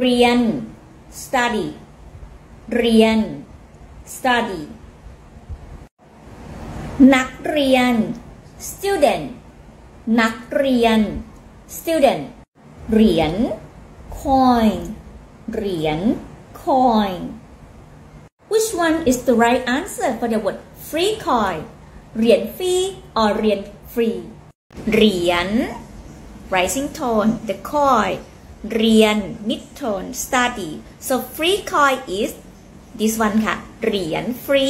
เรียน study เรียน study นักเรียน student นักเรียน student เหรียญ coin เหรียญ coin Which one is the right answer for the word free coin เหรียญฟรี or เหรียญฟรี เหรียญ rising tone the coin เรียน mid tone study so free coin is this one ค่ะ เหรียญฟรี